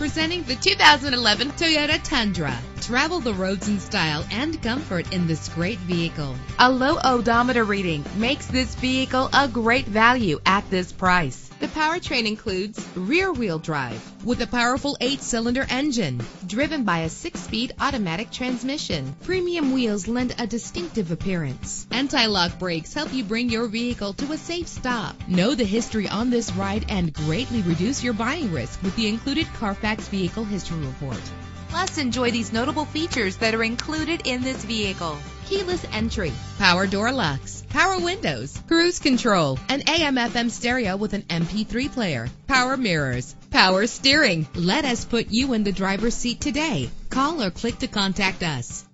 Presenting the 2011 Toyota Tundra. Travel the roads in style and comfort in this great vehicle. A low odometer reading makes this vehicle a great value at this price. The powertrain includes rear wheel drive with a powerful eight cylinder engine driven by a six speed automatic transmission. Premium wheels lend a distinctive appearance. Anti lock brakes help you bring your vehicle to a safe stop. Know the history on this ride and greatly reduce your buying risk with the included Carfax Vehicle History Report. Plus, enjoy these notable features that are included in this vehicle. Keyless entry, power door locks, power windows, cruise control, an AM FM stereo with an MP3 player, power mirrors, power steering. Let us put you in the driver's seat today. Call or click to contact us.